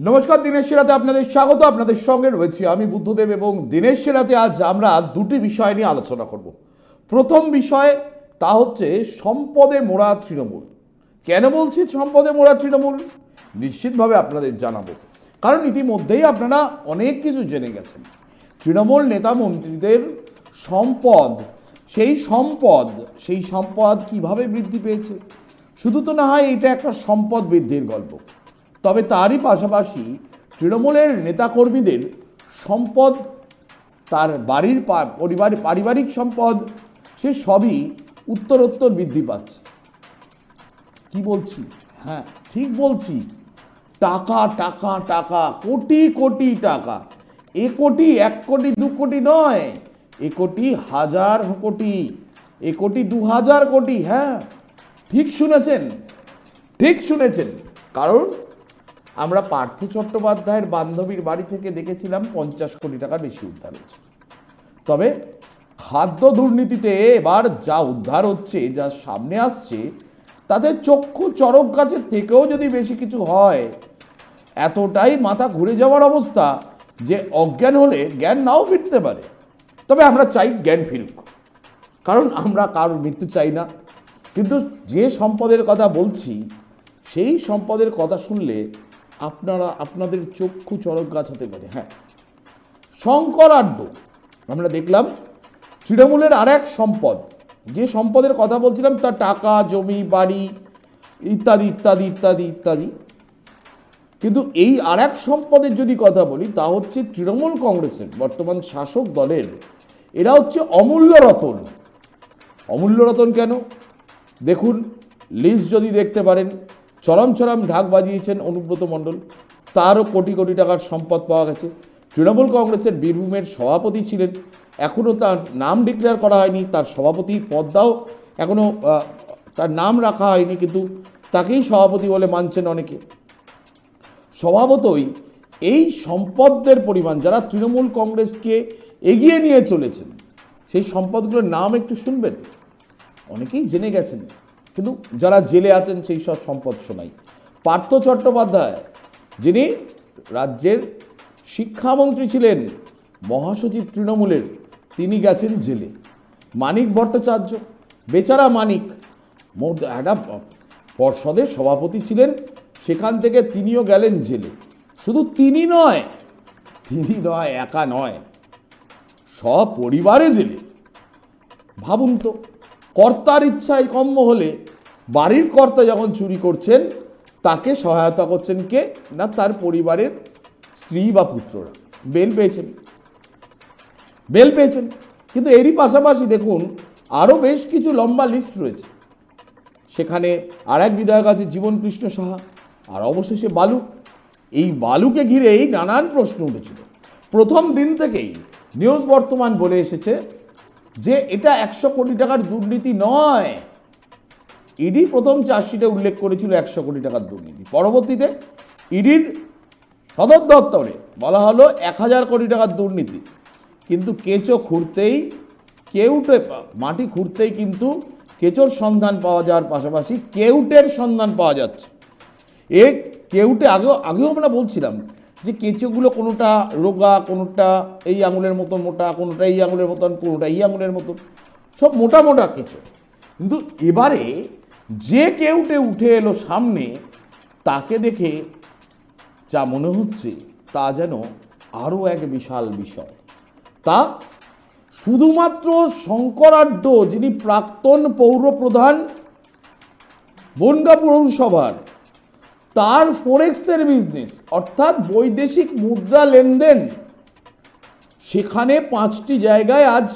নমস্কার দিনের সেরাতে আপনাদের স্বাগত, আপনাদের সঙ্গে রয়েছি আমি বুদ্ধদেব এবং দিনের সেরাতে আজ আমরা দুটি বিষয় নিয়ে আলোচনা করব। প্রথম বিষয়, তা হচ্ছে সম্পদে মোড়া তৃণমূল। কেন বলছি সম্পদে মোড়া তৃণমূল? নিশ্চিতভাবে আপনাদের জানাব। কারণ ইতিমধ্যেই আপনারা অনেক কিছু জেনে গেছেন। তৃণমূল নেতা মন্ত্রীদের সম্পদ, সেই সম্পদ সেই সম্পদ কীভাবে বৃদ্ধি পেয়েছে? শুধু তো না হয় এটা একটা সম্পদ বৃদ্ধির গল্প। তবে তারই পাশাপাশি তৃণমূলের নেতাকর্মীদের সম্পদ, তার বাড়ির পরিবার, পারিবারিক সম্পদ, সে সবই উত্তরোত্তর বৃদ্ধি পাচ্ছে। কি বলছি? হ্যাঁ ঠিক বলছি। টাকা টাকা টাকা, কোটি কোটি টাকা। এ কোটি এক কোটি, দু কোটি নয়। এ কোটি হাজার কোটি। এ কোটি দু হাজার কোটি হ্যাঁ ঠিক শুনেছেন। ঠিক শুনেছেন। কারণ আমরা পার্থ চট্টোপাধ্যায়ের বান্ধবীর বাড়ি থেকে দেখেছিলাম পঞ্চাশ কোটি টাকার বেশি উদ্ধার হচ্ছে তবে খাদ্য দুর্নীতিতে এবার যা উদ্ধার হচ্ছে, যা সামনে আসছে তাদের চক্ষু চরক গাছের থেকেও যদি বেশি কিছু হয়, এতটাই মাথা ঘুরে যাওয়ার অবস্থা যে অজ্ঞান হলে জ্ঞান নাও ফিরতে পারে। তবে আমরা চাই জ্ঞান ফিরুক। কারণ আমরা কারোর মৃত্যু চাই না। কিন্তু যে সম্পদের কথা বলছি, সেই সম্পদের কথা শুনলে আপনারা আপনাদের চক্ষু চরক গাছ হতে পারে হ্যাঁ। শঙ্কর শঙ্করাঢ্য আমরা দেখলাম, তৃণমূলের আর এক সম্পদ। যে সম্পদের কথা বলছিলাম তার টাকা, জমি, বাড়ি, ইত্যাদি ইত্যাদি ইত্যাদি ইত্যাদি। কিন্তু এই আর এক সম্পদের যদি কথা বলি, তা হচ্ছে তৃণমূল কংগ্রেসের, বর্তমান শাসক দলের। এরা হচ্ছে অমূল্য রতন। অমূল্য রতন কেন? দেখুন লিস্ট যদি দেখতে পারেন চরম চরম ঢাক বাজিয়েছেন অনুব্রত মণ্ডল। তারও কোটি কোটি টাকার সম্পদ পাওয়া গেছে। তৃণমূল কংগ্রেসের বীরভূমের সভাপতি ছিলেন। এখনও তার নাম ডিক্লেয়ার করা হয়নি, তার সভাপতির পদটাও এখনও তার নাম রাখা হয়নি, কিন্তু তাকেই সভাপতি বলে মানছেন অনেকে। স্বভাবতই এই সম্পদের পরিমাণ, যারা তৃণমূল কংগ্রেসকে এগিয়ে নিয়ে চলেছেন, সেই সম্পদগুলোর নাম একটু শুনবেন। অনেকেই জেনে গেছেন। কিন্তু যারা জেলে আছেন সেই সব সম্পদ শোনাই। পার্থ চট্টোপাধ্যায়, যিনি রাজ্যের শিক্ষামন্ত্রী ছিলেন, মহাসচিব তৃণমূলের, তিনি গেছেন জেলে। মানিক ভট্টাচার্য, বেচারা মানিক একটা পর্ষদের সভাপতি ছিলেন, সেখান থেকে তিনিও গেলেন জেলে। শুধু তিনি নয় তিনি নয়, একা নয়, সপরিবারে জেলে। ভাবুন তো। কর্তার ইচ্ছায় কম্য হলে বাড়ির কর্তা যখন চুরি করছেন, তাকে সহায়তা করছেন কে? না তার পরিবারের স্ত্রী বা পুত্ররা। বেল পেয়েছেন। বেল পেয়েছেন। কিন্তু এরই পাশাপাশি দেখুন, আরও বেশ কিছু লম্বা লিস্ট রয়েছে। সেখানে আর এক বিধায়ক আছে জীবন কৃষ্ণ সাহা, আর অবশেষে বালু। এই বালুকে ঘিরেই নানান প্রশ্ন উঠেছিল। প্রথম দিন থেকেই নিউজ বর্তমান বলে এসেছে যে এটা একশো কোটি টাকার দুর্নীতি নয়। ইডি প্রথম চার্জশিটে উল্লেখ করেছিল একশো কোটি টাকার দুর্নীতি। পরবর্তীতে ইডির সদর দপ্তরে বলা হলো এক হাজার কোটি টাকার দুর্নীতি। কিন্তু কেঁচো খুঁড়তেই কেউটে মাটি খুঁড়তেই কিন্তু কেঁচোর সন্ধান পাওয়া যাওয়ার পাশাপাশি কেউটের সন্ধান পাওয়া যাচ্ছে। এ কেউটে আগেও আগেও আমরা বলছিলাম যে কেঁচোগুলো কোনোটা রোগা, কোনোটা এই আঙুলের মতন মোটা, কোনোটা এই আঙুলের মতন কোনোটা এই আঙুলের মতন, সব মোটা মোটা কেঁচো। কিন্তু এবারে যে কেউটে উঠে এলো সামনে, তাকে দেখে যা মনে হচ্ছে তা যেন আরও এক বিশাল বিষয়। তা শুধুমাত্র শঙ্করাঢ্য যিনি প্রাক্তন পৌরপ্রধান, বনগা পৌরসভার তার ফোরেক্সের বিজনেস অর্থাৎ বৈদেশিক মুদ্রা লেনদেন, সেখানে পাঁচটি জায়গায় আজ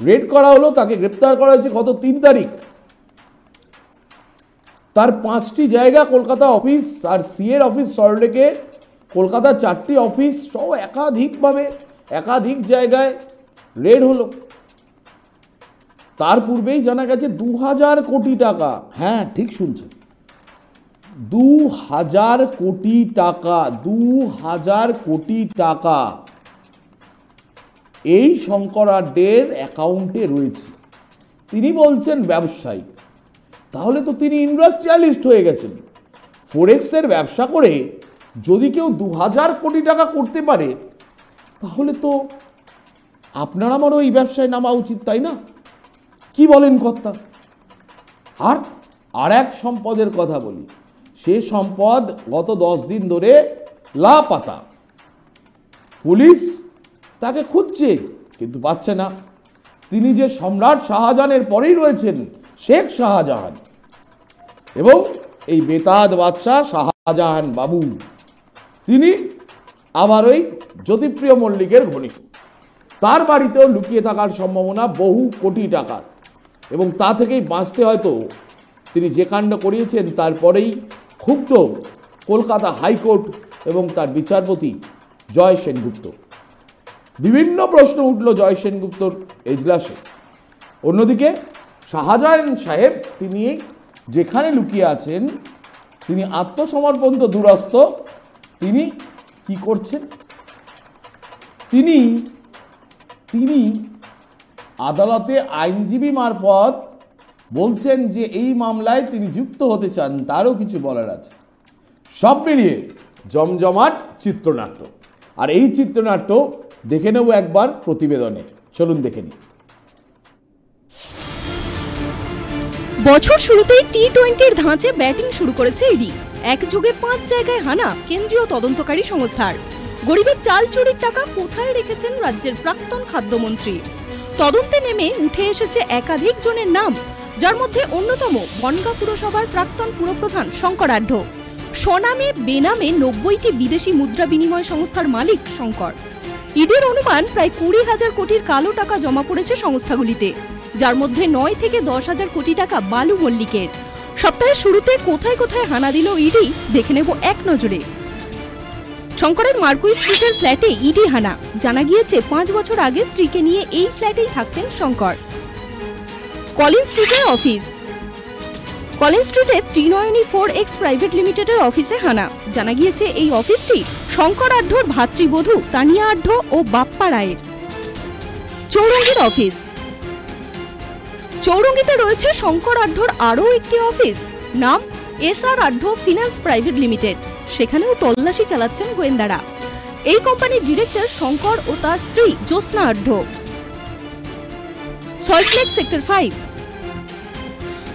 রেড করা হলো, তাকে গ্রেপ্তার করা হয়েছে গত তিন তারিখ। তার পাঁচটি জায়গা, কলকাতা অফিস আর সিএর অফিস সল্টলেকে কলকাতা চারটি অফিস সব একাধিকভাবে, একাধিক জায়গায় রেড হলো। তার পূর্বেই জানা গেছে দু হাজার কোটি টাকা। হ্যাঁ ঠিক শুনছেন। দু হাজার কোটি টাকা দু হাজার কোটি টাকা এই শঙ্করাড্ডের অ্যাকাউন্টে রয়েছে। তিনি বলছেন ব্যবসায়ী তাহলে তো তিনি ইন্ডাস্ট্রিয়ালিস্ট হয়ে গেছেন। ফোরেক্সের ব্যবসা করে যদি কেউ দু হাজার কোটি টাকা করতে পারে, তাহলে তো আপনার আমারও এই ব্যবসায় নামা উচিত, তাই না? কি বলেন কর্তা? আর আর এক সম্পদের কথা বলি। সে সম্পদ গত দশ দিন ধরে লাপাতা। পুলিশ তাকে খুঁজছে, কিন্তু পাচ্ছে না। তিনি যে সম্রাট শাহজাহানের পরেই রয়েছেন, শেখ শাহজাহান। এবং এই বেতাদ বাদশাহ শাহজাহান বাবু। তিনি আবার ওই জ্যোতিপ্রিয় মল্লিকের ঘনিষ্ঠ। তার বাড়িতেও লুকিয়ে থাকার সম্ভাবনা বহু কোটি টাকার। এবং তা থেকেই বাঁচতে হয়তো তিনি যে কাণ্ড করিয়েছেন, তারপরেই ক্ষুব্ধ কলকাতা হাইকোর্ট এবং তার বিচারপতি জয় সেনগুপ্ত। বিভিন্ন প্রশ্ন উঠল জয় সেনগুপ্তর এজলাসে। অন্যদিকে শাহজাহান সাহেব তিনি যেখানে লুকিয়ে আছেন, তিনি আত্মসমর্পণ তো দূরস্থ তিনি কি করছেন? তিনি তিনি আদালতে আইনজীবী মারফত বলছেন যে এই মামলায় তিনি যুক্ত হতে চান, তারও কিছু বলার আছে। সব মিলিয়ে জমজমাট চিত্রনাট্য। আর এই চিত্রনাট্য দেখে নেব একবার প্রতিবেদনে। চলুন দেখে নিই। বছর শুরুতেই টি টোয়েন্টির ধাঁচে ব্যাটিং শুরু করেছে ইডি। একযোগে পাঁচ জায়গায় হানা কেন্দ্রীয় তদন্তকারী সংস্থার। গরিবের চাল, চুরির টাকা কোথায় রেখেছেন রাজ্যের প্রাক্তন খাদ্যমন্ত্রী? তদন্তে নেমে উঠে এসেছে একাধিক জনের নাম। যার মধ্যে অন্যতম বনগাঁ পুরসভার প্রাক্তন পুরপ্রধান শঙ্করাঢ্য স্বনামে, বেনামে নব্বইটি বিদেশি মুদ্রা বিনিময় সংস্থার মালিক শঙ্কর। ইডির অনুমান প্রায় কুড়ি হাজার কোটির কালো টাকা জমা পড়েছে সংস্থাগুলিতে, যার মধ্যে নয় থেকে দশ হাজার কোটি টাকা বালু মল্লিকের। সপ্তাহের শুরুতে কোথায় কোথায় হানা দিল ইডি, দেখে নেব এক নজরে। শঙ্করের মার্কুই স্ট্রিটের ফ্ল্যাটে ইডি হানা, জানা গিয়েছে পাঁচ বছর আগে স্ত্রীকে নিয়ে এই ফ্ল্যাটেই থাকতেন শঙ্কর। কলিন স্ট্রিটের অফিস। কলিন স্ট্রিটে ত্রিনয়নী ফোর এক্স প্রাইভেট লিমিটেডের অফিসে হানা। জানা গিয়েছে এই অফিসটি শঙ্কর আঢ্যর ভাতৃবধূ তানিয়া আঢ্য ও বাপ্পা রায়ের। চৌরঙ্গির অফিস। চৌরঙ্গিতে রয়েছে শঙ্কর আঢ্যর আরও একটি অফিস, নাম S R Adhya finance private limited. সেখানেও তল্লাশি চালাচ্ছেন গোয়েন্দারা। এই কোম্পানির ডিরেক্টর শঙ্কর ও তার স্ত্রী Jyotsna Adhya Salt Lake sector five.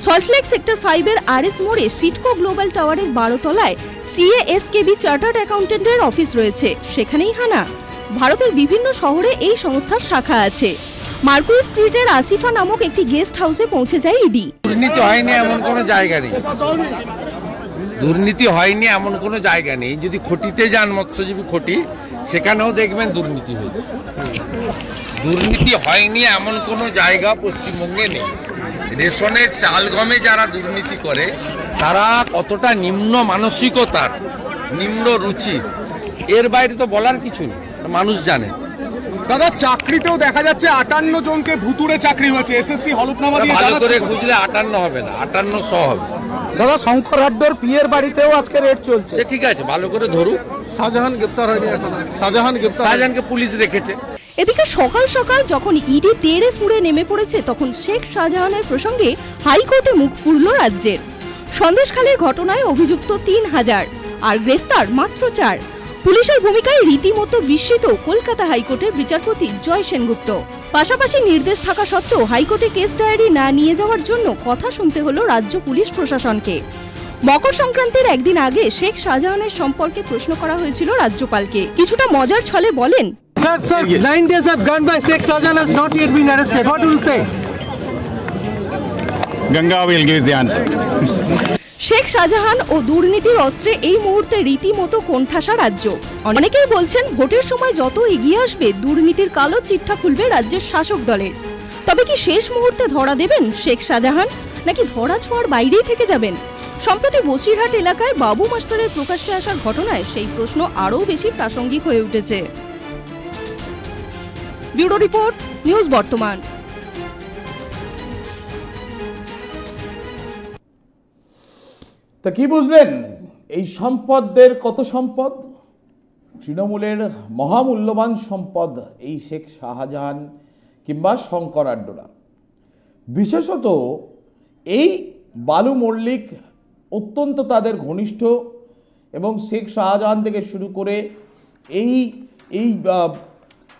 Salt Lake sector ফাইভের আর এস মোড়ে সিটকো গ্লোবাল টাওয়ারের বারো তলায় সিএএসকেবি চার্টার্ড অ্যাকাউন্টেন্টের অফিস রয়েছে। সেখানেই হানা। ভারতের বিভিন্ন শহরে এই সংস্থার শাখা আছে। মার্কুই স্ট্রিটের আসিফা নামক একটি গেস্ট হাউসে পৌঁছে যায় ইডি দুর্নীতি হয়নি এমন কোনো জায়গা নেই। দুর্নীতি হয়নি এমন কোনো জায়গা নেই। যদি খটিতে যান মৎস্যজীবী খটি, সেখানেও দেখবেন দুর্নীতি হয়েছে। দুর্নীতি হয়নি এমন কোনো জায়গা পশ্চিমবঙ্গে নেই। রেশনের চাল গমে যারা দুর্নীতি করে তারা কতটা নিম্ন মানসিকতার নিম্ন রুচি এর বাইরে তো বলার কিছু নেই মানুষ জানে। দাদা চাকরিতেও দেখা যাচ্ছে আটান্ন জনকে ভুতুরে চাকরি হয়েছে। এসএসসি হলফনামা দিয়ে ভালো করে খুঁজলে আটান্ন হবে না আটান্ন শ হবে। দাদা শঙ্কর হাড্ডর পিয়ের বাড়িতেও আজকে রেড চলছে। ঠিক আছে ভালো করে ধরুক। শাহজাহান গ্রেপ্তার হয়নি এখন। শাহজাহান গ্রেপ্তার। শাহজাহানকে পুলিশ রেখেছে। এদিকে সকাল সকাল যখন ইডি তেড়ে ফুড়ে নেমে পড়েছে, তখন শেখ শাহজাহানের প্রসঙ্গে হাইকোর্টে মুখ পুরল রাজ্যের। সন্দেশখালীর ঘটনায় অভিযুক্ত তিন হাজার, আর গ্রেফতার মাত্র চার। পুলিশের ভূমিকায় রীতিমতো বিস্মিত কলকাতা হাইকোর্টের বিচারপতি জয় সেনগুপ্ত। পাশাপাশি নির্দেশ থাকা সত্ত্বেও হাইকোর্টে কেস ডায়েরি না নিয়ে যাওয়ার জন্য কথা শুনতে হলো রাজ্য পুলিশ প্রশাসনকে। মকর সংক্রান্তির একদিন আগে শেখ শাহজাহানের সম্পর্কে প্রশ্ন করা হয়েছিল রাজ্যপালকে। কিছুটা মজার ছলে বলেন Sir, sir, yes. nine days have gone by. Sheikh Shahjahan has not yet been arrested. What do you say? Ganga will give the answer. Sheikh Shahjahan ও দুর্নীতির অস্ত্রে এই মুহূর্তে রীতিমতো কোণঠাসা রাজ্য অনেকেই বলছেন ভোটের সময় যত এগিয়ে আসবে দুর্নীতির কালো চিঠা খুলবে রাজ্যের শাসক দলের তবে কি শেষ মুহূর্তে ধরা দেবেন শেখ শাহজাহান নাকি ধরা ছোঁয়ার বাইরেই থেকে যাবেন সম্প্রতি বসিরহাট এলাকায় বাবু মাস্টারের প্রকাশ্যে আসার ঘটনায় সেই প্রশ্ন আরও বেশি প্রাসঙ্গিক হয়ে উঠেছে ব্যুরো রিপোর্ট, নিউজ বর্তমান। তা কি বুঝলেন? এই সম্পদদের কত সম্পদ? তৃণমূলের মহামূল্যবান সম্পদ এই শেখ শাহজাহান কিংবা শঙ্করাড্ডরা বিশেষত এই বালু মল্লিক অত্যন্ত তাদের ঘনিষ্ঠ এবং শেখ শাহজাহান থেকে শুরু করে এই এই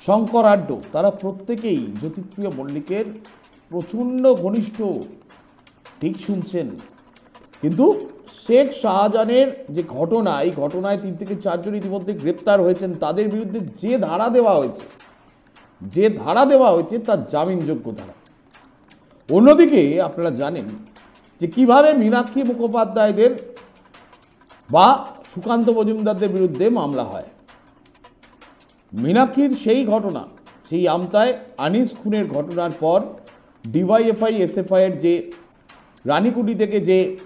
শঙ্কর আড্ড তারা প্রত্যেকেই জ্যোতিপ্রিয় মল্লিকের প্রচণ্ড ঘনিষ্ঠ, ঠিক শুনছেন। কিন্তু শেখ শাহজাহানের যে ঘটনা, এই ঘটনায় তিন থেকে চারজন ইতিমধ্যে গ্রেপ্তার হয়েছেন, তাদের বিরুদ্ধে যে ধারা দেওয়া হয়েছে, যে ধারা দেওয়া হয়েছে, তার জামিনযোগ্য ধারা। অন্যদিকে আপনারা জানেন যে কীভাবে মীনাক্ষী মুখোপাধ্যায়দের বা সুকান্ত মজুমদারদের বিরুদ্ধে মামলা হয়। মীনাক্ষীর সেই ঘটনা, সেই আমতায় আনিস খুনের ঘটনার পর ডিওয়াইএফআই এসএফআইয়ের যে রানীকুটি থেকে যে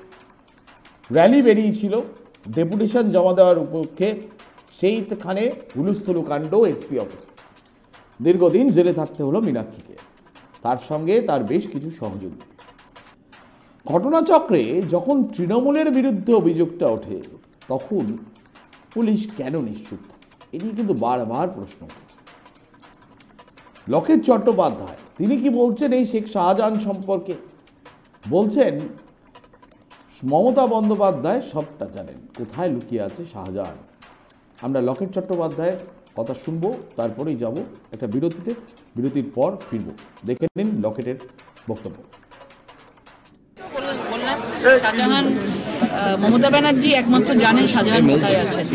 র্যালি বেরিয়েছিল, ডেপুটেশন জমা দেওয়ার উপলক্ষে সেইখানে হুলুস্থুলু কাণ্ড এসপি অফিসে। দীর্ঘদিন জেলে থাকতে হলো মীনাক্ষীকে। তার সঙ্গে তার বেশ কিছু সহযোগী। ঘটনাচক্রে যখন তৃণমূলের বিরুদ্ধে অভিযোগটা ওঠে, তখন পুলিশ কেন নিশ্চুপ এটি কিন্তু বারবার প্রশ্ন উঠেছে লকেট চট্টোপাধ্যায়, তিনি কি বলছেন এই শেখ শাহজাহান সম্পর্কে? বলছেন, মমতা বন্দ্যোপাধ্যায় সবটা জানেন, কোথায় লুকিয়ে আছে শাহজাহান। আমরা লকেট চট্টোপাধ্যায়ের কথা শুনব, তারপরেই যাব একটা বিরতিতে। বিরতির পর ফিরব। দেখে নিন লকেটের বক্তব্য। শাহজাহান মমতা ব্যানার্জি একমাত্র জানেন শাহজাহান কোথায় আছেন।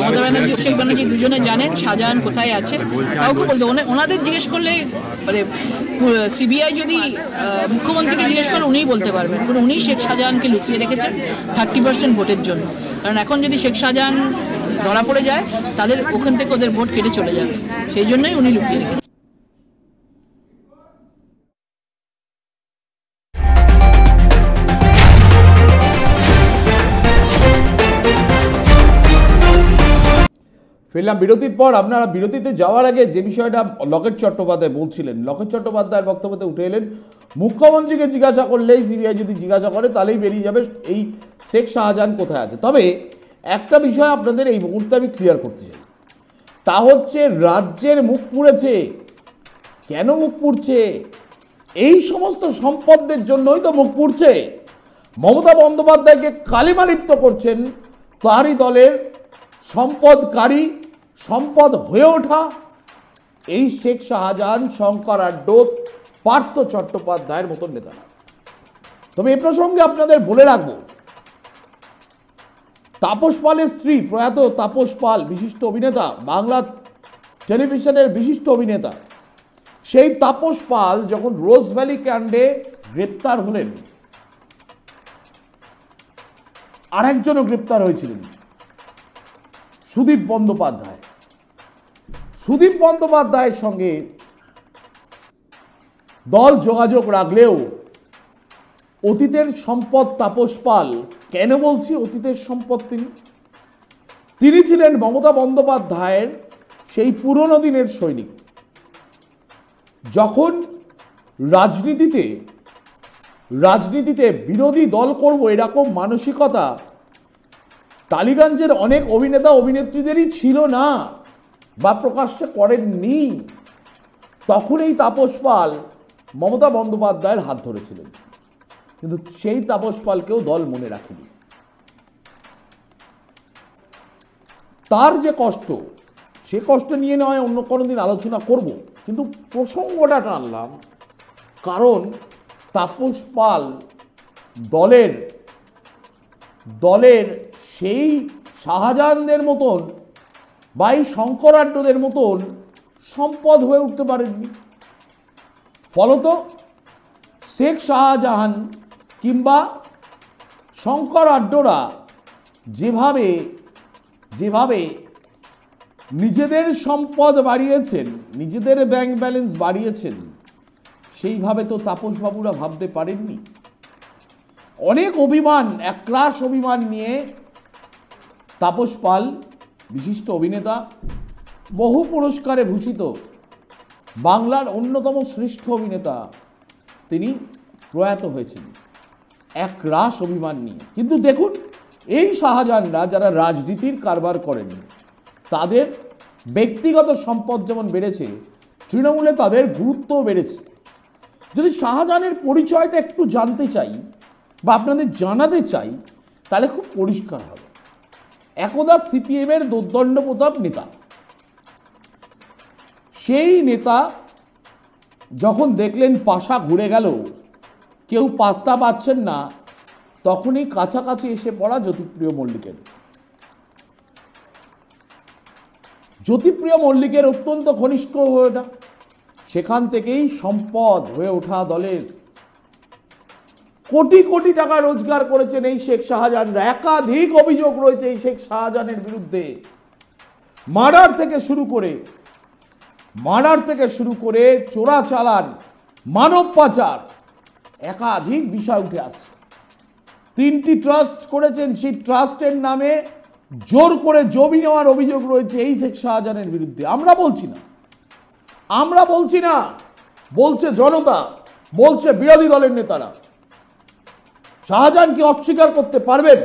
মমতা ব্যানার্জি, অভিষেক ব্যানার্জি দুজনে জানেন শাহজাহান কোথায় আছে। কাউকে বলতে ওনা- ওনাদের জিজ্ঞেস করলে মানে সিবিআই যদি মুখ্যমন্ত্রীকে জিজ্ঞেস করে উনিই বলতে পারবেন। কারণ উনি শেখ শাহজাহানকে লুকিয়ে রেখেছেন থার্টি পার্সেন্ট ভোটের জন্য। কারণ এখন যদি শেখ শাহজাহান ধরা পড়ে যায়, তাদের ওখান থেকে ওদের ভোট কেটে চলে যাবে। সেই জন্যই উনি লুকিয়ে রেখেছেন। ফিরলাম বিরতির পর আপনারা বিরতিতে যাওয়ার আগে যে বিষয়টা লকেট চট্টোপাধ্যায় বলছিলেন, লকেট চট্টোপাধ্যায়ের বক্তব্যতে উঠে এলেন, মুখ্যমন্ত্রীকে জিজ্ঞাসা করলেই সিবিআই যদি জিজ্ঞাসা করে তাহলেই বেরিয়ে যাবে, এই শেখ শাহজাহান কোথায় আছে? তবে একটা বিষয় আপনাদের এই মুহূর্তে আমি ক্লিয়ার করতে চাই। তা হচ্ছে রাজ্যের মুখ পুড়েছে। কেন মুখ পুড়ছে? এই সমস্ত সম্পদের জন্যই তো মুখ পুড়ছে। মমতা বন্দ্যোপাধ্যায়কে কালিমালিপ্ত করছেন তারই দলের সম্পদকারী সম্পদ হয়ে ওঠা। এই শেখ শাহজাহান, শঙ্কর আড্ডোত পার্থ চট্টোপাধ্যায়ের মতন নেতারা। তবে এ প্রসঙ্গে আপনাদের বলে রাখব, তাপস পালের স্ত্রী প্রয়াত তাপস পাল, বিশিষ্ট অভিনেতা, বাংলা টেলিভিশনের বিশিষ্ট অভিনেতা, সেই তাপস পাল যখন রোজ ভ্যালি ক্যান্ডে গ্রেপ্তার হলেন, আরেকজনও গ্রেপ্তার হয়েছিলেন, সুদীপ বন্দ্যোপাধ্যায়। সুদীপ বন্দ্যোপাধ্যায়ের সঙ্গে দল যোগাযোগ রাখলেও অতীতের সম্পদ তাপস পাল, কেন বলছি অতীতের সম্পদ তিনি? তিনি ছিলেন মমতা বন্দ্যোপাধ্যায়ের সেই পুরনো দিনের সৈনিক। যখন রাজনীতিতে রাজনীতিতে বিরোধী দল করব এরকম মানসিকতা, টালিগঞ্জের অনেক অভিনেতা অভিনেত্রীদেরই ছিল না। বা প্রকাশ্যে করেননি তখন এই তাপস পাল মমতা বন্দ্যোপাধ্যায়ের হাত ধরেছিলেন। কিন্তু সেই তাপস পালকেও দল মনে রাখেনি। তার যে কষ্ট, সে কষ্ট নিয়ে নয়, অন্য কোনো দিন আলোচনা করব। কিন্তু প্রসঙ্গটা টানলাম, কারণ তাপস পাল দলের দলের সেই শাহজাহানদের মতন বা এই শঙ্করাড্যদের মতন সম্পদ হয়ে উঠতে পারেননি। ফলত শেখ শাহজাহান কিংবা শঙ্কর আড্ডরা যেভাবে যেভাবে নিজেদের সম্পদ বাড়িয়েছেন, নিজেদের ব্যাংক ব্যালেন্স বাড়িয়েছেন, সেইভাবে তো তাপসবাবুরা ভাবতে পারেননি। অনেক অভিমান, একরাশ অভিমান নিয়ে তাপস পাল বিশিষ্ট অভিনেতা বহু পুরস্কারে ভূষিত বাংলার অন্যতম শ্রেষ্ঠ অভিনেতা তিনি প্রয়াত হয়েছেন। এক রাস অভিমান নিয়ে। কিন্তু দেখুন, এই শাহজাহানরা যারা রাজনীতির কারবার করেন, তাদের ব্যক্তিগত সম্পদ যেমন বেড়েছে, তৃণমূলে তাদের গুরুত্বও বেড়েছে। যদি শাহজাহানের পরিচয়টা একটু জানতে চাই বা আপনাদের জানাতে চাই, তাহলে খুব পরিষ্কার হবে। একদা সিপিএমের দুর্দণ্ড প্রতাপ নেতা। সেই নেতা যখন দেখলেন পাশা ঘুরে গেল, কেউ পাত্তা পাচ্ছেন না, তখনই কাছাকাছি এসে পড়া জ্যোতিপ্রিয় মল্লিকের। জ্যোতিপ্রিয় মল্লিকের অত্যন্ত ঘনিষ্ঠ হয়ে ওঠা। সেখান থেকেই সম্পদ হয়ে ওঠা দলের কোটি কোটি টাকা রোজগার করেছেন এই শেখ শাহজাহান একাধিক অভিযোগ রয়েছে এই শেখ শাহজাহানের বিরুদ্ধে। মার্ডার থেকে শুরু করে, মার্ডার থেকে শুরু করে চোরা চালান মানব পাচার, একাধিক বিষয় উঠে আসছে। তিনটি ট্রাস্ট করেছেন, সেই ট্রাস্টের নামে জোর করে জমি নেওয়ার অভিযোগ রয়েছে এই শেখ শাহজাহানের বিরুদ্ধে। আমরা বলছি না। আমরা বলছি না, বলছে জনতা, বলছে বিরোধী দলের নেতারা। শাহজাহান কি অস্বীকার করতে পারবেন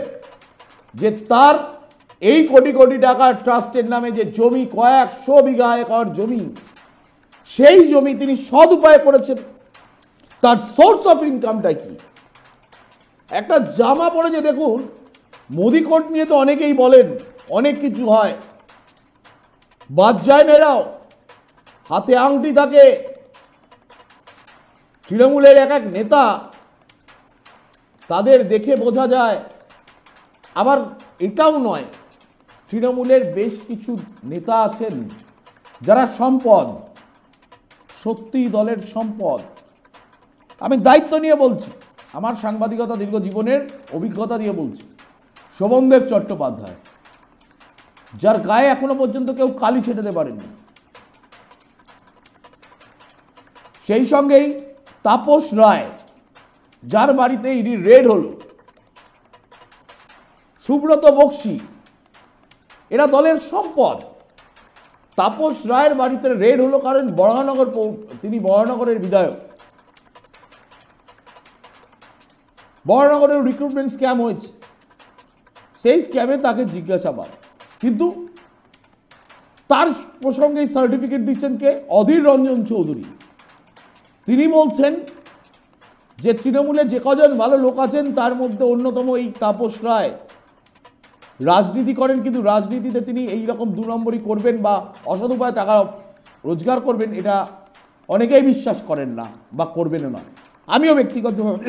যে তার এই কোটি কোটি টাকার ট্রাস্টের নামে যে জমি কয়েকশো বিঘা একর জমি, সেই জমি তিনি সদ উপায় করেছেন। তার সোর্স অফ ইনকামটা কি? একটা জামা পড়েছে, দেখুন, মোদি কোট নিয়ে তো অনেকেই বলেন, অনেক কিছু হয়। বাদ যায় না এরাও হাতে আংটি থাকে। তৃণমূলের এক এক নেতা তাদের দেখে বোঝা যায়। আবার এটাও নয়, তৃণমূলের বেশ কিছু নেতা আছেন যারা সম্পদ, সত্যি দলের সম্পদ। আমি দায়িত্ব নিয়ে বলছি, আমার সাংবাদিকতা দীর্ঘ জীবনের অভিজ্ঞতা দিয়ে বলছি। শোভনদেব চট্টোপাধ্যায়, যার গায়ে এখনও পর্যন্ত কেউ কালি ছেটাতে পারেননি। সেই সঙ্গেই তাপস রায় যার বাড়িতে ইডি রেড হলো, সুব্রত বক্সি, এরা দলের সম্পদ। তাপস রায়ের বাড়িতে রেড হলো কারণ বরানগর পৌ- তিনি বরানগরের বিধায়ক। বরানগরের রিক্রুটমেন্ট স্ক্যাম হয়েছে। সেই স্ক্যামে তাকে জিজ্ঞাসাবাদ কিন্তু তার প্রসঙ্গে সার্টিফিকেট দিচ্ছেন কে? অধীর রঞ্জন চৌধুরী। তিনি বলছেন যে তৃণমূলে যে কজন ভালো লোক আছেন, তার মধ্যে অন্যতম এই তাপস রায়। রাজনীতি করেন কিন্তু রাজনীতিতে তিনি এই রকম দু নম্বরই করবেন বা অসৎ উপায়ে টাকা রোজগার করবেন, এটা অনেকেই বিশ্বাস করেন না বা করবেনও না। আমিও ব্যক্তিগতভাবে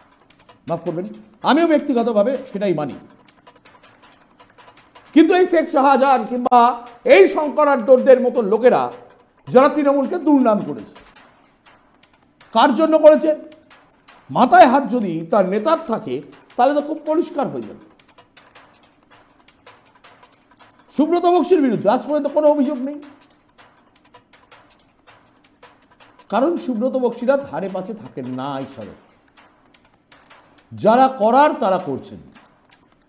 মাফ করবেন, আমিও ব্যক্তিগতভাবে সেটাই মানি। কিন্তু এই শেখ শাহজাহান কিংবা এই শঙ্করাড্ডদের মতো লোকেরা, যারা তৃণমূলকে দুর্নাম করেছে, কার জন্য করেছে? মাথায় হাত যদি তার নেতার থাকে, তাহলে তো খুব পরিষ্কার হয়ে যাবে। সুব্রত বক্সির বিরুদ্ধে আজ পর্যন্ত কোনো অভিযোগ নেই। কারণ সুব্রত বক্সিরা ধারে পাশে থাকেন না ঈশ্বরে। যারা করার তারা করছেন,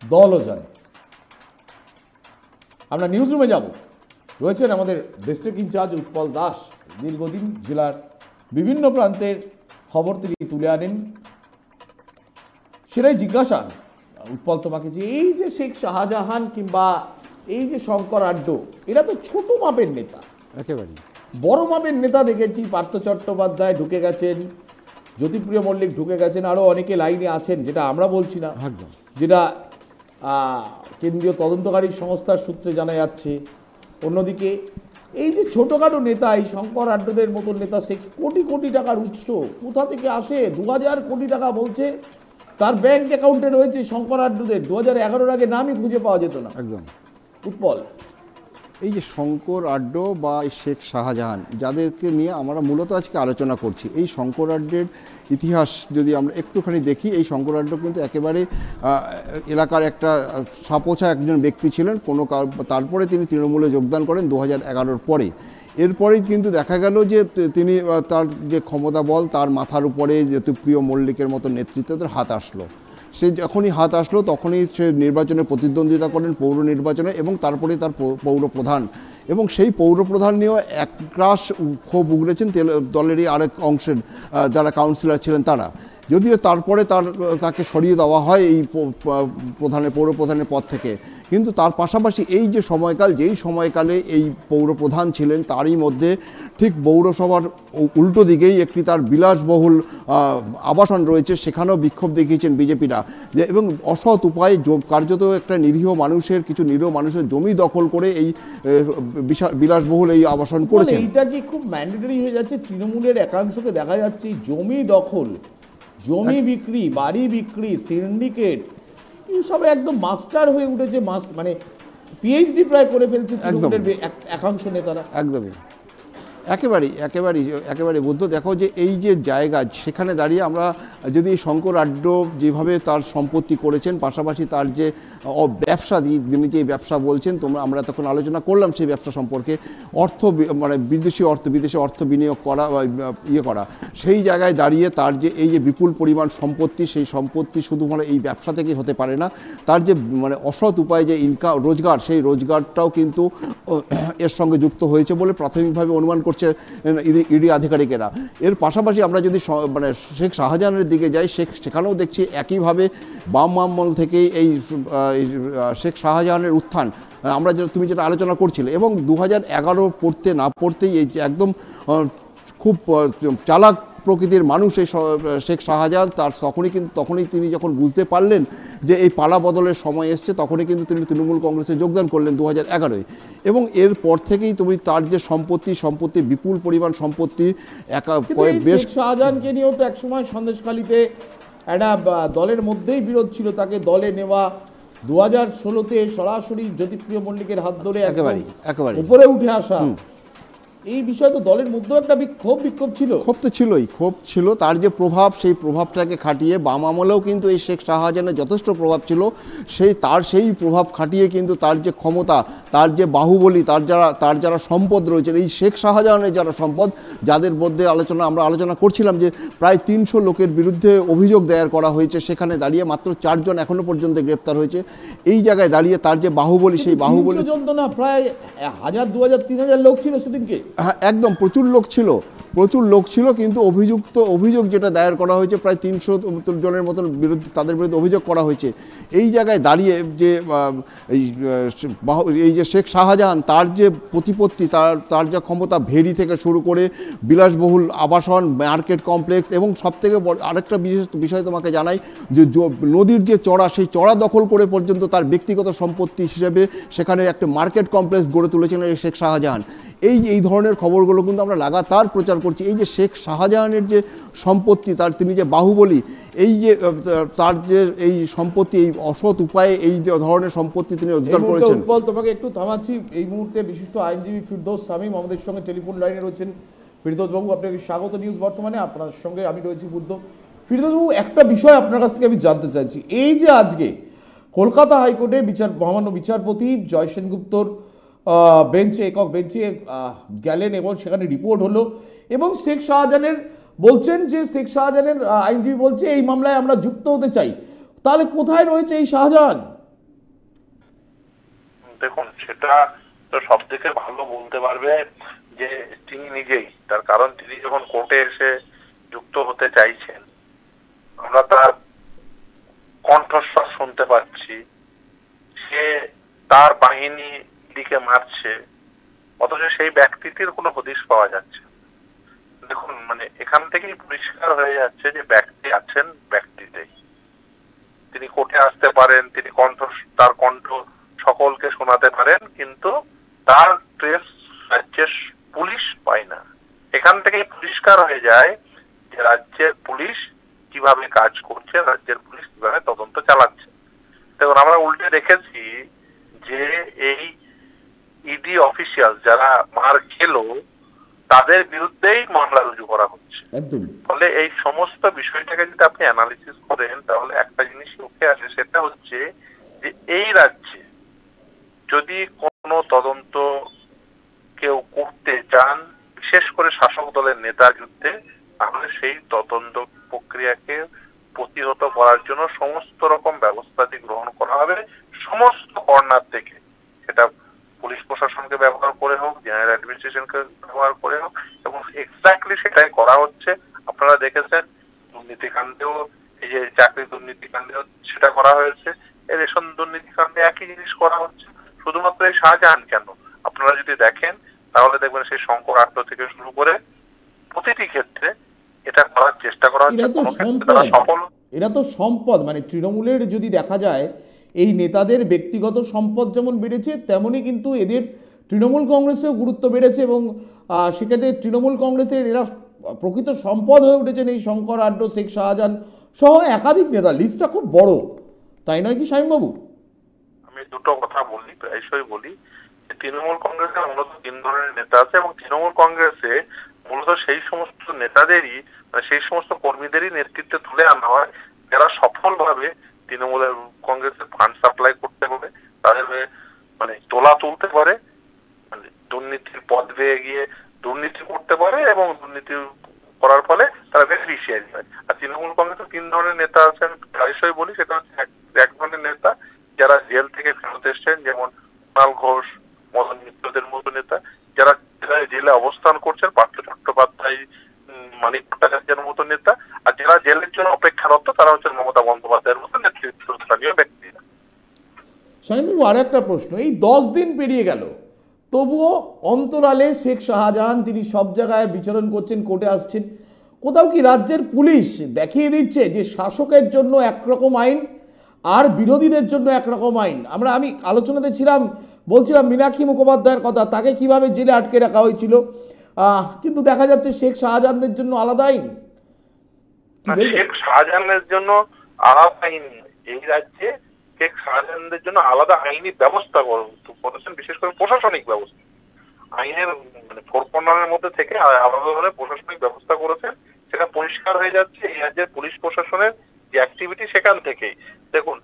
দলও জানে। আমরা নিউজ রুমে যাব। রয়েছেন আমাদের ডিস্ট্রিক্ট ইনচার্জ উৎপল দাস। দীর্ঘদিন জেলার বিভিন্ন প্রান্তের খবর তিনি তুলে আনেন। সেটাই জিজ্ঞাসা। উৎপল তোমাকে যে এই যে শেখ শাহজাহান কিংবা এই যে শঙ্কর আড্ড এরা তো ছোট মাপের নেতা। একেবারে বড় মাপের নেতা দেখেছি পার্থ চট্টোপাধ্যায় ঢুকে গেছেন জ্যোতিপ্রিয় মল্লিক ঢুকে গেছেন আরও অনেকে লাইনে আছেন যেটা আমরা বলছি না। একদম। যেটা আহ, কেন্দ্রীয় তদন্তকারী সংস্থার সূত্রে জানা যাচ্ছে। অন্যদিকে এই যে ছোটোখাটো নেতা এই শঙ্কর আড্ডদের মতন নেতা সিক্স কোটি কোটি টাকার উৎস কোথা থেকে আসে? দু হাজার কোটি টাকা বলছে তার ব্যাংক অ্যাকাউন্টে রয়েছে শঙ্কর আড্ডদের। দু হাজার এগারোর আগে নামই খুঁজে পাওয়া যেত না। একদম। উৎপল। এই যে শঙ্কর আড্ড বা শেখ শাহজাহান, যাদেরকে নিয়ে আমরা মূলত আজকে আলোচনা করছি, এই শঙ্কর আড্ডের ইতিহাস যদি আমরা একটুখানি দেখি, এই শঙ্কর আড্ড কিন্তু একেবারে এলাকার একটা সাপোছা একজন ব্যক্তি ছিলেন, কোনো তারপরে তিনি তৃণমূলে যোগদান করেন দু হাজার পরে। এরপরেই কিন্তু দেখা গেল যে তিনি তার যে ক্ষমতা বল, তার মাথার উপরে যেহেতু প্রিয় মল্লিকের মতো নেতৃত্বের হাত আসলো। সে যখনই হাত আসলো তখনই সে নির্বাচনে প্রতিদ্বন্দ্বিতা করেন পৌর নির্বাচনে এবং তারপরে তার পৌর প্রধান। এবং সেই পৌর প্রধান নিয়েও উ- ক্ষোভ উগড়েছেন তেল- দলেরই আরেক অংশের যারা কাউন্সিলর ছিলেন তারা। যদিও তারপরে তার, তাকে সরিয়ে দেওয়া হয় এই প্রধানের, পৌর প্রধানের পদ থেকে। কিন্তু তার পাশাপাশি এই যে সময়কাল যেই সময়কালে এই পৌরপ্রধান ছিলেন তারই মধ্যে ঠিক পৌরসভার উল্টো দিকেই একটি তার বিলাসবহুল আবাসন রয়েছে। সেখানেও বিক্ষোভ দেখিয়েছেন বিজেপিরা। যে এবং অসৎ উপায়ে কার্যত একটা নিরীহ মানুষের কিছু নিরীহ মানুষের জমি দখল করে এই বিলাসবহুল এই আবাসন করেছে করেছেন। এইটা কি খুব ম্যান্ডেটরি হয়ে যাচ্ছে? তৃণমূলের একাংশকে দেখা যাচ্ছে জমি দখল জমি বিক্রি বাড়ি বিক্রি সিন্ডিকেট এইসব একদম মাস্টার হয়ে উঠেছে মাস্ট মানে পিএইচডি প্রায় করে ফেলছে তৃণমূলের একাংশ নেতারা। একদমই। একেবারেই একেবারেই একেবারে বুদ্ধ, দেখো যে এই যে জায়গা, সেখানে দাঁড়িয়ে আমরা যদি শঙ্কর আড্ড যেভাবে তার সম্পত্তি করেছেন, পাশাপাশি তার যে ব্যবসা, তিনি যে ব্যবসা বলছেন, তোমরা, আমরা তখন আলোচনা করলাম সেই ব্যবসা সম্পর্কে, অর্থ মানে বিদেশি অর্থ, বিদেশে অর্থ বিনিয়োগ করা ইয়ে করা। সেই জায়গায় দাঁড়িয়ে তার যে, এই যে বিপুল পরিমাণ সম্পত্তি, সেই সম্পত্তি শুধুমাত্র এই ব্যবসা থেকেই হতে পারে না। তার যে মানে অসৎ উপায়ে যে ইনকাম রোজগার, সেই রোজগারটাও কিন্তু এর সঙ্গে যুক্ত হয়েছে বলে প্রাথমিকভাবে অনুমান করছে ইডি আধিকারিকেরা। এর পাশাপাশি আমরা যদি মানে শেখ শাহজাহানের দিকে যাই, শেখ সেখানেও দেখছি একইভাবে বাম আমল থেকেই এই শেখ শাহজাহানের উত্থান। আমরা যেটা তুমি যেটা আলোচনা করছিলে এবং দু হাজার এগারো পড়তে না পড়তেই এই যে একদম খুব চালাক প্রকৃতির মানুষ এই শেখ শাহজাহান তার তখনই কিন্তু তখনই তিনি যখন বুঝতে পারলেন যে এই পালা বদলের সময় এসছে তখনই কিন্তু তিনি তৃণমূল কংগ্রেসে যোগদান করলেন দু হাজার এগারোয়। এবং এরপর থেকেই তুমি তার যে সম্পত্তি সম্পত্তি বিপুল পরিমাণ সম্পত্তি একা বেশ শাহজাহানকে নিয়েও তো একসময় সন্দেশখালিতে একটা দলের মধ্যেই বিরোধ ছিল তাকে দলে নেওয়া। দু হাজার ষোলোতে সরাসরি জ্যোতিপ্রিয় মল্লিকের হাত ধরে একেবারে একেবারেই। উপরে উঠে আসা। এই বিষয়ে তো দলের মধ্যেও একটা বিক্ষোভ বিক্ষোভ ছিল। ক্ষোভ তো ছিলই ক্ষোভ ছিল তার যে প্রভাব সেই প্রভাবটাকে খাটিয়ে বাম আমলেও কিন্তু এই শেখ শাহজাহানের যথেষ্ট প্রভাব ছিল। সেই তার সেই প্রভাব খাটিয়ে কিন্তু তার যে ক্ষমতা তার যে বাহুবলী তার যারা তার যারা সম্পদ রয়েছে এই শেখ শাহজাহানের যারা সম্পদ যাদের মধ্যে আলোচনা আমরা আলোচনা করছিলাম যে প্রায় তিনশো লোকের বিরুদ্ধে অভিযোগ দায়ের করা হয়েছে। সেখানে দাঁড়িয়ে মাত্র চারজন এখনও পর্যন্ত গ্রেপ্তার হয়েছে। এই জায়গায় দাঁড়িয়ে তার যে বাহুবলী সেই বাহুবলী না প্রায় হাজার দু হাজার তিন হাজার লোক ছিল সেদিনকে। হ্যাঁ একদম, প্রচুর লোক ছিল, প্রচুর লোক ছিল, কিন্তু অভিযুক্ত, অভিযোগ যেটা দায়ের করা হয়েছে, প্রায় তিনশো জনের মতন বিরুদ্ধে, তাদের বিরুদ্ধে অভিযোগ করা হয়েছে। এই জায়গায় দাঁড়িয়ে যে এই এই যে শেখ শাহজাহান, তার যে প্রতিপত্তি, তার তার যে ক্ষমতা ভেরি থেকে শুরু করে বিলাসবহুল আবাসন, মার্কেট কমপ্লেক্স এবং সবথেকে বড়, আরেকটা বিশেষ বিষয় তোমাকে জানাই, যে নদীর যে চড়া, সেই চড়া দখল করে পর্যন্ত তার ব্যক্তিগত সম্পত্তি হিসেবে সেখানে একটা মার্কেট কমপ্লেক্স গড়ে তুলেছেন এই শেখ শাহজাহান। এই এই ধরনের খবরগুলো কিন্তু আমরা লাগাতার প্রচার করছি। এই যে শেখ শাহজাহানের যে সম্পত্তি তার তিনি যে বাহুবলী এই যে তার যে এই সম্পত্তি এই অসৎ উপায়ে এই যে ধরনের সম্পত্তি তিনি রোজগার করেছেন। উৎপল তোমাকে একটু থামাচ্ছি। এই মুহূর্তে বিশিষ্ট আইনজীবী ফিরদৌস সামিম আমাদের সঙ্গে টেলিফোন লাইনে রয়েছেন। ফিরদৌস বাবু আপনাকে স্বাগত নিউজ বর্তমানে। আপনার সঙ্গে আমি রয়েছি বুদ্ধ। ফিরদৌস বাবু একটা বিষয় আপনার কাছ থেকে আমি জানতে চাইছি। এই যে আজকে কলকাতা হাইকোর্টে বিচার মহামান্য বিচারপতি জয় সেনগুপ্তর বেঞ্চে একক বেঞ্চে গেলেন এবং সেখানে রিপোর্ট হলো। এবং শেখ শাহজাহানের বলছেন যে, শেখ শাহজাহানের আইনজীবী বলছে, এই মামলায় আমরা যুক্ত হতে চাই। তাহলে কোথায় রয়েছে এই শাহজাহান? দেখুন, সেটা তো সব থেকে ভালো বলতে পারবে যে, তিনি নিজেই, তার কারণ তিনি যখন কোর্টে এসে যুক্ত হতে চাইছেন, আমরা তার কণ্ঠস্বর শুনতে পাচ্ছি। সে তার বাহিনী দিকে মারছে, অথচ সেই ব্যক্তিটির কোনো হদিশ পাওয়া যাচ্ছে দেখুন মানে এখান থেকেই পরিষ্কার হয়ে যাচ্ছে যে ব্যক্তি আছেন ব্যক্তিতেই তিনি কোর্টে আসতে পারেন, তিনি কণ্ঠ, তার কণ্ঠ সকলকে শোনাতে পারেন, কিন্তু তার ট্রেস রাজ্যের পুলিশ পায় না। এখান থেকেই পরিষ্কার হয়ে যায় যে রাজ্যের পুলিশ কীভাবে কাজ করছে, রাজ্যের পুলিশ কীভাবে তদন্ত চালাচ্ছে। দেখুন, আমরা উল্টে দেখেছি যে এই ইডি অফিসিয়াল যারা মার খেলো তাদের বিরুদ্ধেই মামলা রুজু করা হচ্ছে। ফলে এই সমস্ত বিষয়টাকে যদি আপনি অ্যানালিসিস করেন তাহলে একটা জিনিস উঠে আসে সেটা হচ্ছে যে এই রাজ্যে যদি কোনো তদন্ত কেউ করতে চান বিশেষ করে শাসক দলের নেতা যুদ্ধে তাহলে সেই তদন্ত প্রক্রিয়াকে প্রতিহত করার জন্য সমস্ত রকম ব্যবস্থাটি গ্রহণ করা হবে সমস্ত কর্নার থেকে সেটা পুলিশ প্রশাসনকে ব্যবহার করে হোক জেনারেল অ্যাডমিনিস্ট্রেশনকে ব্যবহার করে হোক এবং এক্স্যাক্টলি সেটাই করা হচ্ছে। আপনারা দেখেছেন দুর্নীতিকাণ্ডেও এই যে চাকরি দুর্নীতিকাণ্ডেও সেটা করা হয়েছে। রেশন দুর্নীতি কাণ্ডে একই জিনিস করা হচ্ছে শুধুমাত্র এই শাহজাহান কেন? আপনারা যদি দেখেন তাহলে দেখবেন সেই শঙ্কর আড্ড থেকে শুরু করে প্রতিটি ক্ষেত্রে এটা করার চেষ্টা করা হচ্ছে। সফল এরা তো সম্পদ। মানে তৃণমূলের যদি দেখা যায় এই নেতাদের ব্যক্তিগত সম্পদ যেমন বেড়েছে, তেমনই কিন্তু এদের তৃণমূল কংগ্রেসেও গুরুত্ব বেড়েছে এবং সেক্ষেত্রে তৃণমূল কংগ্রেসের এরা প্রকৃত সম্পদ হয়ে উঠেছেন এই শঙ্কর আড্ড, শেখ শাহজাহান সহ একাধিক নেতা। লিস্টটা খুব বড়। তাই নয় কি শামীমবাবু আমি দুটো কথা বলি, প্রায়শই বলি তৃণমূল কংগ্রেসের মূলত তিন ধরনের নেতা আছে এবং তৃণমূল কংগ্রেসে মূলত সেই সমস্ত নেতাদেরই মানে সেই সমস্ত কর্মীদেরই নেতৃত্বে তুলে আনা হয়। যারা সফলভাবে তৃণমূলের কংগ্রেসের ফান্ড সাপ্লাই করতে পারে তাদের মানে তোলা তুলতে পারে মানে দুর্নীতির পদ বেয়ে গিয়ে দুর্নীতি করতে পারে এবং দুর্নীতি করার ফলে তারা বেনিফিশিয়ারি হয়। আর তৃণমূল কংগ্রেসের তিন ধরনের নেতা আছেন প্রায়শই বলি, সেটা হচ্ছে এক- ধরনের নেতা, যারা জেল থেকে ফেরত এসছেন, যেমন কুণাল ঘোষ, মদন মিত্রদের মতো নেতা, যারা জেলে অবস্থান করছেন, পার্থ চট্টোপাধ্যায় মানিক ভট্টাচার্যের মতো নেতা আর যারা জেলের জন্য অপেক্ষারত, তারা হচ্ছেন মমতা বন্দ্যোপাধ্যায়ের মতো নেতৃত্বস্থানীয় ব্যক্তিরা। শামীমবাবু আর একটা প্রশ্ন, এই দশ দিন পেরিয়ে গেল, তবুও অন্তরালে শেখ শাহজাহান, তিনি সব জায়গায় বিচরণ করছেন, কোর্টে আসছেন, কোথাও কি রাজ্যের পুলিশ দেখিয়ে দিচ্ছে যে শাসকের জন্য একরকম আইন আর বিরোধীদের জন্য একরকম আইন? আমরা, আমি আলোচনাতে ছিলাম, বলছিলাম, মীনাক্ষী মুখোপাধ্যায়ের কথা, তাকে কীভাবে জেলে আটকে রাখা হয়েছিল? কিন্তু দেখা যাচ্ছে শেখ শাহজাহানদের জন্য আলাদা আইন? শেখ শাহজাহানের জন্য আলাদা আইন এই রাজ্যে শেখ শাহজাহানদের জন্য আলাদা আইনি ব্যবস্থা করেছেন বিশেষ করে প্রশাসনিক ব্যবস্থা। আইনের মানে ফোর কর্নারের মধ্যে থেকে আ- আলাদাভাবে প্রশাসনিক ব্যবস্থা করেছেন সেটা পরিষ্কার হয়ে যাচ্ছে এই রাজ্যের পুলিশ প্রশাসনের যে অ্যাক্টিভিটি সেখান থেকেই। দেখুন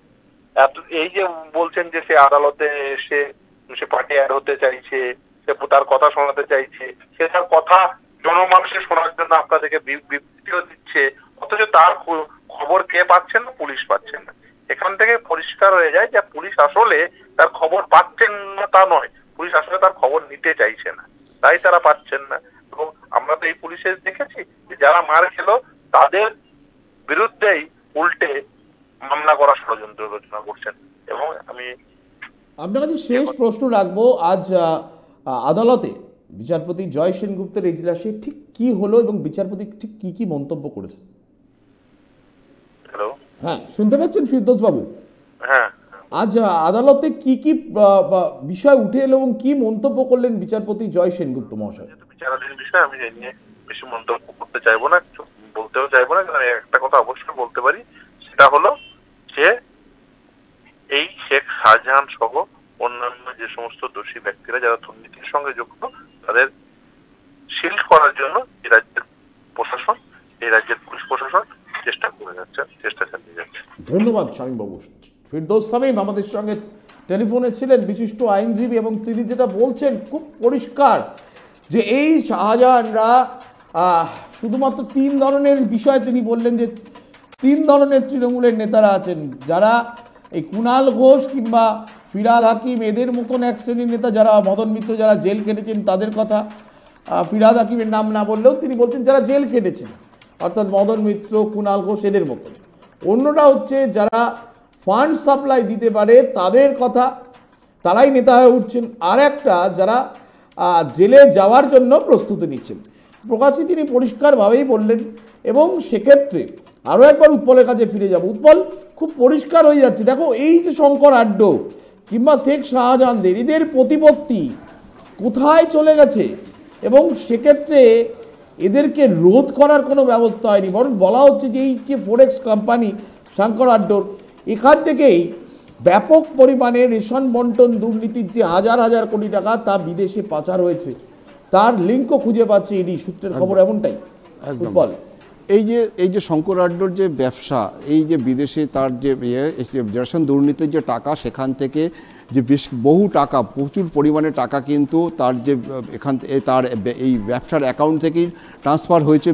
এত এই যে বলছেন যে সে আদালতে এসে সে পার্টি অ্যাড হতে চাইছে সে তার কথা শোনাতে চাইছে সে তার কথা জনমানুষের শোনার জন্য আপনাদেরকে বিবৃতিও দিচ্ছে অথচ তার খবর কে পাচ্ছেন না পুলিশ পাচ্ছেন না। এখান থেকে পরিষ্কার হয়ে যায় যে পুলিশ আসলে তার খবর পাচ্ছেন না তা নয় পুলিশ আসলে তার খবর নিতে চাইছে না তাই তারা পাচ্ছেন না। এবং আমরা তো এই পুলিশের দেখেছি যে যারা মার খেলো তাদের বিরুদ্ধেই উল্টে মামলা করা ষড়যন্ত্র রচনা করছেন। এবং আমি আপনার কাছে শেষ প্রশ্ন রাখব আজ আদালতে বিচারপতি জয় সেনগুপ্তের এজলাসে ঠিক কি হলো এবং বিচারপতি ঠিক কি কি মন্তব্য করেছে? হ্যালো। হ্যাঁ শুনতে পাচ্ছেন ফিরদোস বাবু হ্যাঁ। আজ আদালতে কি কি বিষয় উঠে এলো এবং কি মন্তব্য করলেন বিচারপতি জয় সেনগুপ্ত মহাশয়? বিচারাধীন বিষয় আমি এই নিয়ে বেশি মন্তব্য করতে চাইব না বলতেও চাইব না কারণ একটা কথা অবশ্যই বলতে পারি সেটা হলো যে এই শেখ শাহজাহান সহ অন্যান্য যে সমস্ত দোষী ব্যক্তিরা যারা দুর্নীতির সঙ্গে যুক্ত, তাদের শিল্ড করার জন্য এই রাজ্যের প্রশাসন, এই রাজ্যের পুলিশ প্রশাসন চেষ্টা করে যাচ্ছে, চেষ্টা চালিয়ে যাচ্ছে। ধন্যবাদ শামীমবাবু। ফিরদৌস সামিম আমাদের সঙ্গে টেলিফোনে ছিলেন বিশিষ্ট আইনজীবী এবং তিনি যেটা বলছেন খুব পরিষ্কার যে এই শাহজাহানরা শুধুমাত্র তিন ধরনের বিষয় তিনি বললেন যে তিন ধরনের তৃণমূলের নেতারা আছেন। যারা এই কুণাল ঘোষ কিংবা ফিরাদ হাকিম, এদের মতন এক শ্রেণির নেতা যারা, মদন মিত্র যারা জেল কেটেছেন তাদের কথা ফিরাদ হাকিমের নাম না বললেও তিনি বলছেন যারা জেল কেটেছেন অর্থাৎ মদন মিত্র কুণাল ঘোষ, এদের মতন অন্যটা হচ্ছে যারা ফান্ড সাপ্লাই দিতে পারে, তাদের কথা, তারাই নেতা হয়ে উঠছেন। আর একটা যারা জেলে যাওয়ার জন্য প্রস্তুতি নিচ্ছেন। প্রকাশে তিনি পরিষ্কারভাবেই বললেন, এবং সেক্ষেত্রে আরও একবার উৎপলের কাছে ফিরে যাব। উৎপল খুব পরিষ্কার হয়ে যাচ্ছে। দেখো, এই যে শঙ্কর আড্ড কিংবা শেখ শাহজাহানদের এদের প্রতিপত্তি কোথায় চলে গেছে? এবং সেক্ষেত্রে এদেরকে রোধ করার কোনো ব্যবস্থা হয়নি। বরং বলা হচ্ছে যে এই যে ফোরেক্স কোম্পানি শঙ্কর আড্ডোর এখান থেকেই ব্যাপক পরিমাণে রেশন বন্টন দুর্নীতির যে হাজার হাজার কোটি টাকা তা বিদেশে পাচার হয়েছে। তার লিঙ্কও খুঁজে পাচ্ছে ইডি। সূত্রের খবর এমনটাই। একদম। এই যে এই যে শঙ্কর আড্ডর যে ব্যবসা এই যে বিদেশে তার যে ইয়ে, যে রেশন দুর্নীতির যে টাকা সেখান থেকে যে বেশ বহু টাকা প্রচুর পরিমাণে টাকা কিন্তু তার যে এখান তার এই ব্যবসার অ্যাকাউন্ট থেকেই ট্রান্সফার হয়েছে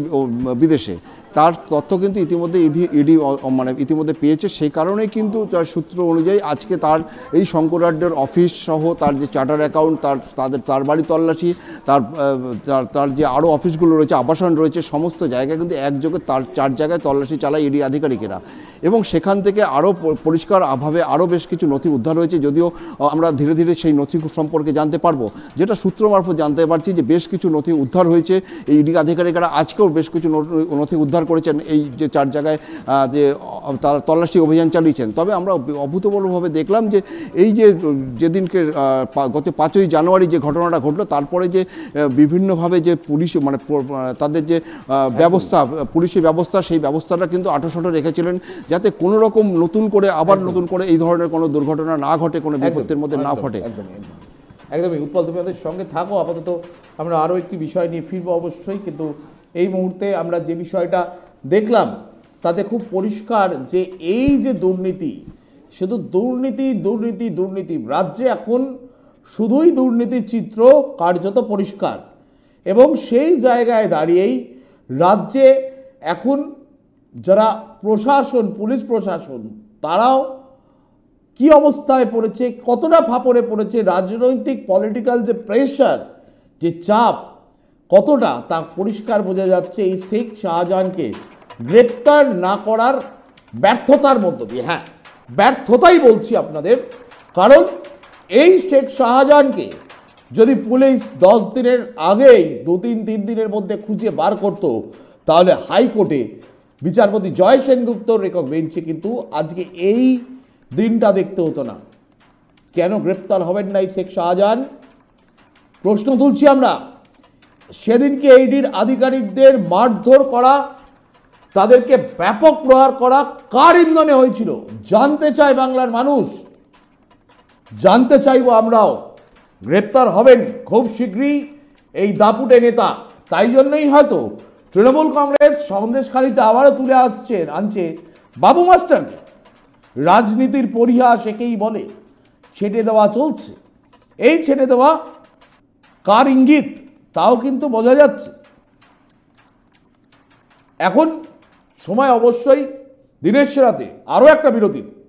বিদেশে। তার তথ্য কিন্তু ইতিমধ্যে ইডি ইডি মানে ইতিমধ্যে পেয়েছে। সেই কারণেই কিন্তু তার সূত্র অনুযায়ী আজকে তার এই শঙ্করাড্ডের অফিস সহ তার যে চার্টার অ্যাকাউন্ট, তার, তাদের, তার বাড়ি তল্লাশি, তার তার যে আরও অফিসগুলো রয়েছে, আবাসন রয়েছে, সমস্ত জায়গায় কিন্তু একযোগে তার চার জায়গায় তল্লাশি চালায় ইডি আধিকারিকেরা। এবং সেখান থেকে আরও পরিষ্কারভাবে আরও বেশ কিছু নথি উদ্ধার হয়েছে, যদিও আমরা ধীরে ধীরে সেই নথি সম্পর্কে জানতে পারব। যেটা সূত্র মারফত জানতে পারছি যে বেশ কিছু নথি উদ্ধার হয়েছে, এই ইডি আধিকারিকেরা আজকেও বেশ কিছু নথি উদ্ধার করেছেন এই যে চার জায়গায় যে তারা তল্লাশি অভিযান চালিয়েছেন। তবে আমরা অভূতপূর্বভাবে দেখলাম যে এই যে যেদিনকে গত পাঁচই জানুয়ারি যে ঘটনাটা ঘটলো তারপরে যে বিভিন্নভাবে যে পুলিশ মানে তাদের যে ব্যবস্থা পুলিশি ব্যবস্থা সেই ব্যবস্থাটা কিন্তু আটোশটো রেখেছিলেন যাতে কোনো রকম নতুন করে আবার নতুন করে এই ধরনের কোনো দুর্ঘটনা না ঘটে কোনো বিপত্তির মধ্যে না ঘটে। একদমই। উৎপল তুমি আমাদের সঙ্গে থাকো আপাতত আমরা আরও একটি বিষয় নিয়ে ফিরবো অবশ্যই কিন্তু এই মুহূর্তে আমরা যে বিষয়টা দেখলাম, তাতে খুব পরিষ্কার যে এই যে দুর্নীতি, শুধু দুর্নীতি দুর্নীতি দুর্নীতি, রাজ্যে এখন শুধুই দুর্নীতির চিত্র কার্যত পরিষ্কার। এবং সেই জায়গায় দাঁড়িয়েই রাজ্যে এখন যারা প্রশাসন, পুলিশ প্রশাসন, তারাও কি অবস্থায় পড়েছে, কতটা ফাপড়ে পড়েছে, রাজনৈতিক পলিটিক্যাল যে প্রেশার যে চাপ কতটা তা পরিষ্কার বোঝা যাচ্ছে এই শেখ শাহজাহানকে গ্রেপ্তার না করার ব্যর্থতার মধ্য দিয়ে। হ্যাঁ ব্যর্থতাই বলছি আপনাদের। কারণ এই শেখ শাহজাহানকে যদি পুলিশ দশ দিনের আগেই দু তিন তিন দিনের মধ্যে খুঁজে বার করত, তাহলে হাইকোর্টে বিচারপতি জয় সেনগুপ্তর রেকক বেঞ্চে কিন্তু আজকে এই দিনটা দেখতে হতো না। কেন গ্রেপ্তার হবেন না এই শেখ শাহজাহান? প্রশ্ন তুলছি আমরা। সেদিনকে এইডির আধিকারিকদের মারধর করা, তাদেরকে ব্যাপক প্রহার করা কার ইন্ধনে হয়েছিল? জানতে চায় বাংলার মানুষ। জানতে চাইব আমরাও। গ্রেপ্তার হবেন খুব শীঘ্রই এই দাপুটে নেতা। তাই জন্যই হয়তো তৃণমূল কংগ্রেস সন্দেশখালিতে আবারও তুলে আসছেন, আনছে। বাবু মাস্টারকে রাজনীতির পরিহাস একেই বলে। ছেটে দেওয়া চলছে। এই ছেটে দেওয়া কার ইঙ্গিত? তাও কিন্তু বোঝা যাচ্ছে। এখন সময় অবশ্যই দিনের সেরাতে আরও একটা বিরতির